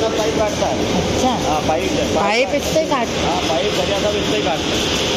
Pipe काटता है अच्छा. हाँ पाइप पाइप इससे काट हाँ पाइप भरिया सब इससे काटता है